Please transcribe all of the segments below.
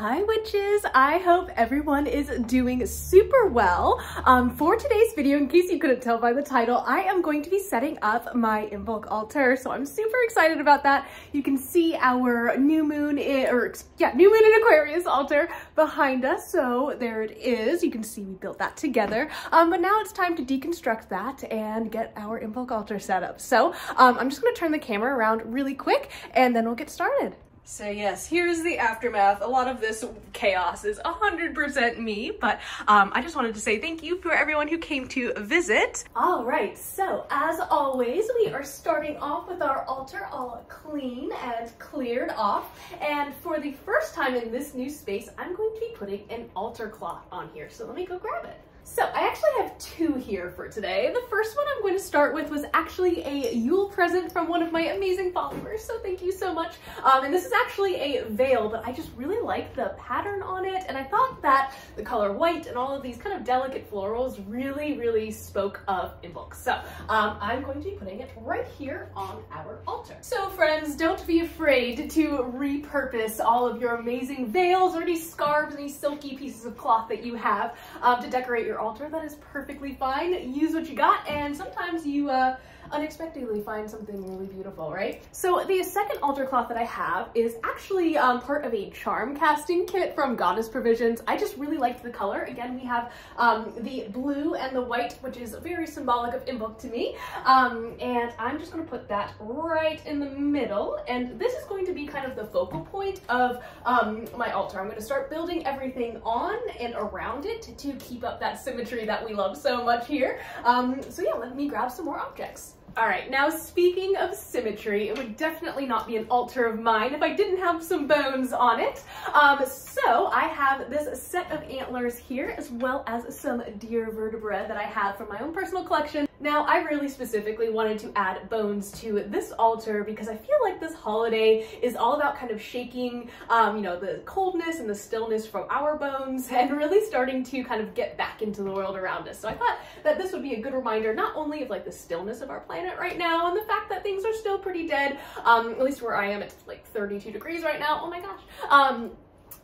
Hi witches! I hope everyone is doing super well. Um, for today's video, in case you couldn't tell by the title, I am going to be setting up my Imbolc altar, so I'm super excited about that. You can see our new moon, in, or yeah, new moon in Aquarius altar behind us, so there it is. You can see we built that together, um, but now it's time to deconstruct that and get our Imbolc altar set up. So um, I'm just gonna turn the camera around really quick and then we'll get started. So yes, here's the aftermath. A lot of this chaos is 100% me, but um, I just wanted to say thank you for everyone who came to visit. All right, so as always, we are starting off with our altar all clean and cleared off. And for the first time in this new space, I'm going to be putting an altar cloth on here. So let me go grab it. So I actually have two here for today. The first one I'm going to start with was actually a Yule present from one of my amazing followers, so thank you so much. Um, and this is actually a veil, but I just really like the pattern on it, and I thought that the color white and all of these kind of delicate florals really, really spoke of Imbolc. So um, I'm going to be putting it right here on our altar. So friends, don't be afraid to repurpose all of your amazing veils or any scarves, any silky pieces of cloth that you have um, to decorate your altar, that is perfectly fine. Use what you got, and sometimes you uh, unexpectedly find something really beautiful, right? So the second altar cloth that I have is actually um, part of a charm casting kit from Goddess Provisions. I just really liked the color. Again, we have um, the blue and the white, which is very symbolic of Imbolc to me. Um, and I'm just gonna put that right in the middle. And this is going to be kind of the focal point of um, my altar. I'm gonna start building everything on and around it to, keep up that symmetry that we love so much here. Um, so yeah, let me grab some more objects. All right, now speaking of symmetry, it would definitely not be an altar of mine if I didn't have some bones on it. Um, so I have this set of antlers here, as well as some deer vertebrae that I have from my own personal collection. Now, I really specifically wanted to add bones to this altar because I feel like this holiday is all about kind of shaking, um, you know, the coldness and the stillness from our bones and really starting to kind of get back into the world around us. So I thought that this would be a good reminder, not only of like the stillness of our planet right now and the fact that things are still pretty dead, um, at least where I am, it's like 32 degrees right now. Oh my gosh. Um,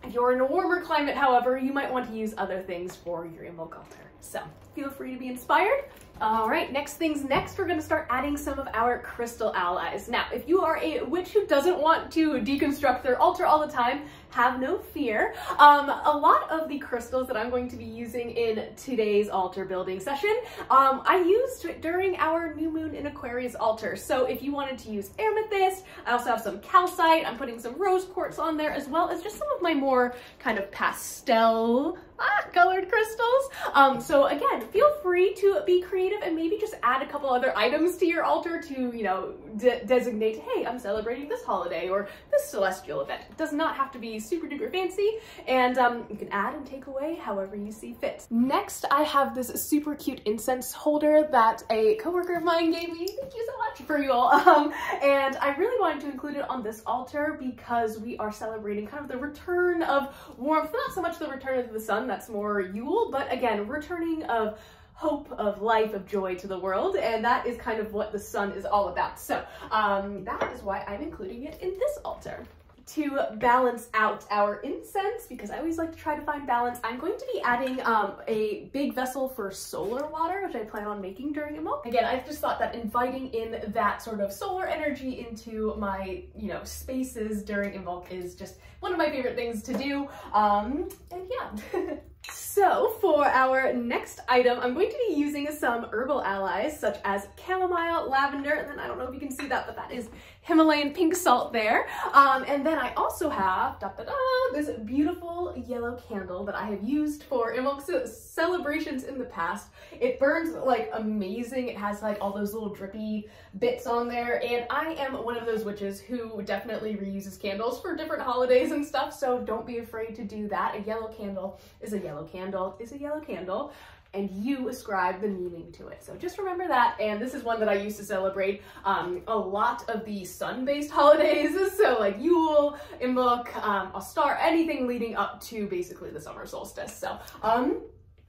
if you're in a warmer climate, however, you might want to use other things for your Imbolc altar. So feel free to be inspired. All right, next things next, we're gonna start adding some of our crystal allies. Now, if you are a witch who doesn't want to deconstruct their altar all the time, have no fear. Um, a lot of the crystals that I'm going to be using in today's altar building session, um, I used during our new moon in Aquarius altar. So if you wanted to use amethyst, I also have some calcite, I'm putting some rose quartz on there, as well as just some of my more kind of pastel ah, colored crystals. Um, so again, feel free to be creative and maybe just add a couple other items to your altar to, you know, de designate, hey, I'm celebrating this holiday or celestial event. It does not have to be super duper fancy and um, you can add and take away however you see fit. Next, I have this super cute incense holder that a coworker of mine gave me. Thank you so much for you all. Um, and I really wanted to include it on this altar because we are celebrating kind of the return of warmth, not so much the return of the sun, that's more Yule, but again, returning of hope of life of joy to the world and that is kind of what the sun is all about so um, that is why I'm including it in this altar to balance out our incense because I always like to try to find balance. I'm going to be adding um, a big vessel for solar water, which I plan on making during Imbolc. Again, I just thought that inviting in that sort of solar energy into my, you know, spaces during Imbolc is just one of my favorite things to do. Um, and yeah. So for our next item, I'm going to be using some herbal allies such as chamomile, lavender, and then I don't know if you can see that, but that is Himalayan pink salt there. Um, and then I also have da, da, da, this beautiful yellow candle that I have used for Imbolc celebrations in the past. It burns like amazing. It has like all those little drippy bits on there. And I am one of those witches who definitely reuses candles for different holidays and stuff. So don't be afraid to do that. A yellow candle is a yellow candle is a yellow candle and you ascribe the meaning to it. So just remember that. And this is one that I used to celebrate um, a lot of the sun-based holidays. So like Yule, Imbolc, um, Ostara, anything leading up to basically the summer solstice. So, um,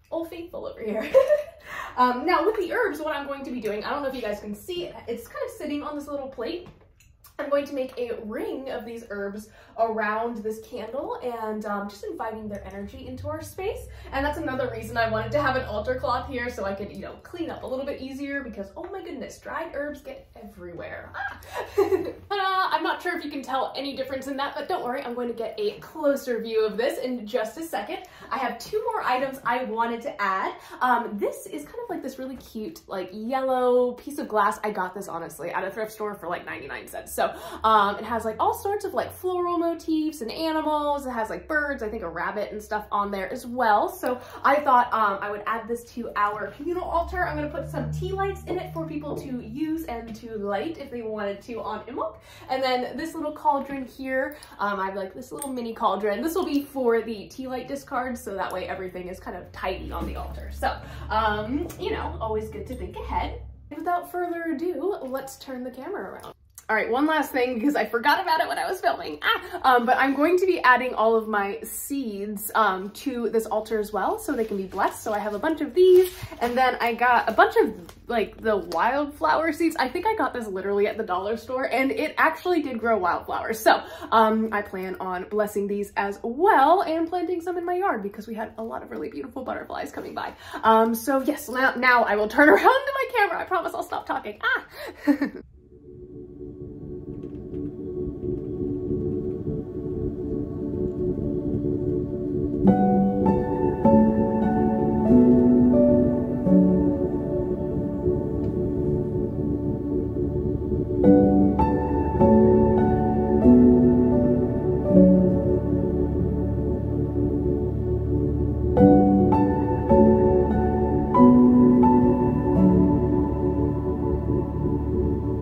Old Faithful over here. um, now with the herbs, what I'm going to be doing, I don't know if you guys can see it, it's kind of sitting on this little plate. I'm going to make a ring of these herbs around this candle and um, just inviting their energy into our space. And that's another reason I wanted to have an altar cloth here so I could, you know, clean up a little bit easier because, oh my goodness, dried herbs get everywhere. Ah. Not sure if you can tell any difference in that, but don't worry, I'm going to get a closer view of this in just a second. I have two more items I wanted to add. Um, this is kind of like this really cute, like yellow piece of glass. I got this honestly at a thrift store for like 99 cents. So um, it has like all sorts of like floral motifs and animals. It has like birds, I think a rabbit and stuff on there as well. So I thought um, I would add this to our communal altar. I'm gonna put some tea lights in it for people to use and to light if they wanted to on Imbolc. And then this little cauldron here, um, I have like this little mini cauldron. This will be for the tea light discards, so that way everything is kind of tidy on the altar. So, um, you know, always good to think ahead. Without further ado, let's turn the camera around. All right, one last thing because I forgot about it when I was filming. Ah, um, but I'm going to be adding all of my seeds um, to this altar as well so they can be blessed. So I have a bunch of these and then I got a bunch of like the wildflower seeds. I think I got this literally at the dollar store and it actually did grow wildflowers. So um, I plan on blessing these as well and planting some in my yard because we had a lot of really beautiful butterflies coming by. Um, so yes, now, now I will turn around to my camera. I promise I'll stop talking. Ah!